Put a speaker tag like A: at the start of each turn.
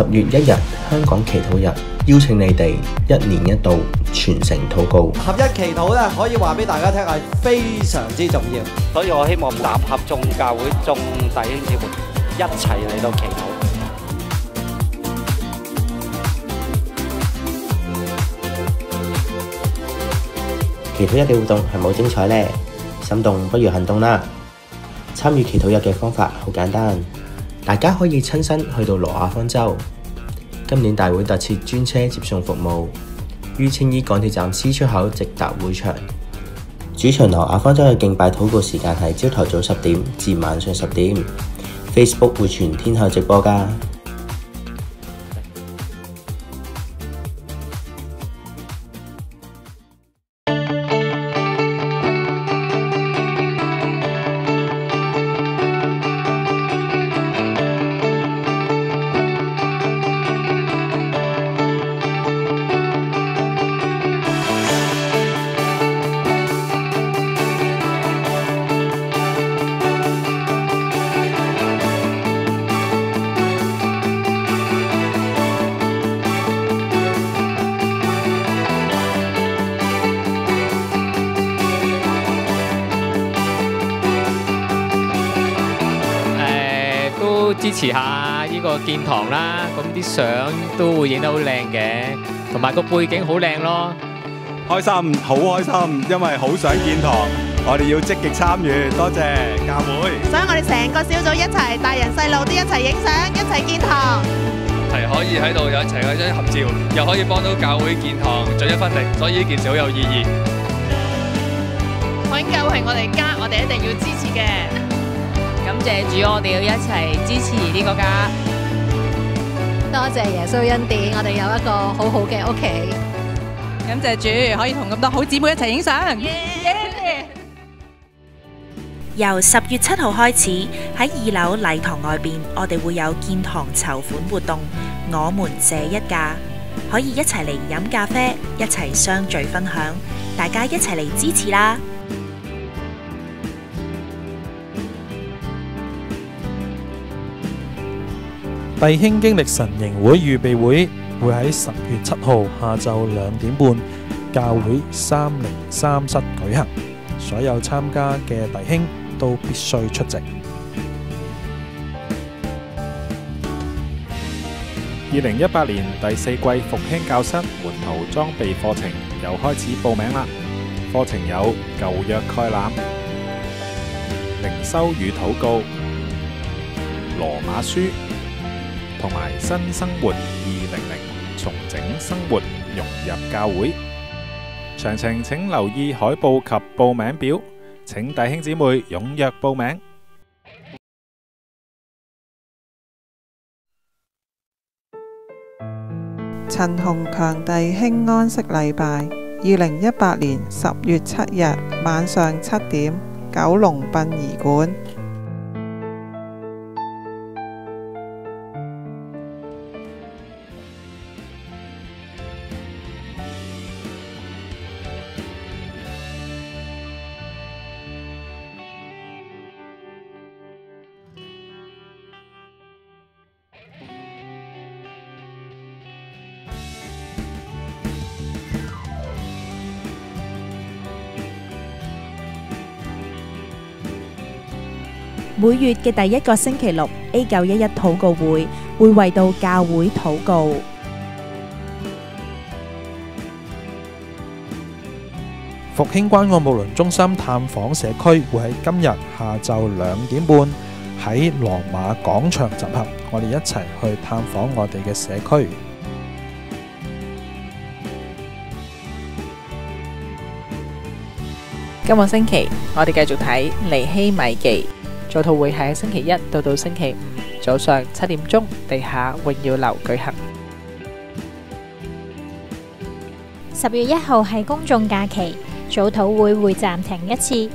A: 十月一日香港祈禱日，邀請你哋一年一度全城禱告。
B: 合一祈禱咧，可以話俾大家聽係非常之重要。
C: 所以我希望集合眾教會眾弟兄姊妹一齊嚟到祈禱。
A: 祈禱日嘅活動係咪好精彩呢？心動不如行動啦！參與祈禱日嘅方法好簡單，大家可以亲身去到羅亞方舟。今年大会特设专车接送服务，于青衣港铁站 C 出口直达会场。主場羅亞方舟嘅敬拜祷告時間係朝头早十点至晚上十点，Facebook 会全天候直播㗎。
D: 支持下呢個建堂啦，咁啲相都會影得好靚嘅，同埋個背景好靚咯。
E: 開心，好開心，因為好想建堂，我哋要積極參與，多謝教會。
F: 所以我哋成個小組一齊，大人細路都一齊影相，一齊建堂。
G: 係可以喺度有一齊嗰張合照，又可以幫到教會建堂盡一分力，所以呢件事好有意義。
F: 海教係我哋家，我哋一定要支持嘅。
H: 感謝主，我哋要一齊支持呢個家。
I: 多謝耶穌恩典，我哋有一個好好嘅屋企。
F: 感謝主，可以同咁多好姊妹一齊影相。
J: 由十月七號開始，喺二樓禮堂外邊，我哋會有建堂籌款活動。我們這一家可以一齊嚟飲咖啡，一齊相聚分享，大家一齊嚟支持啦！
K: 弟兄經歷神營會預備會會喺十月七號下晝兩點半，教會三零三室舉行，所有參加嘅弟兄都必須出席。
L: 二零一八年第四季復興教室門徒裝備課程又開始報名啦！課程有舊約概覽、靈修與禱告、羅馬書同埋新生活二零零重整生活融入教会，详情请留意海报及报名表，请弟兄姊妹踊跃报名。
M: 陈洪强弟兄安息礼拜，二零一八年十月七日晚上七点，九龙殡仪馆。
J: 每月嘅第一個星期六 A 九一一禱告會會為到教會禱告。
K: 復興關愛睦鄰中心探訪社區會喺今日下晝兩點半喺羅馬廣場集合，我哋一齊去探訪我哋嘅社區。
N: 今個星期我哋繼續睇尼希米記，早禱會喺星期一到到星期五早上七点钟地下榮耀楼举行。
O: 十月一号系公众假期，早讨会会暂停一次。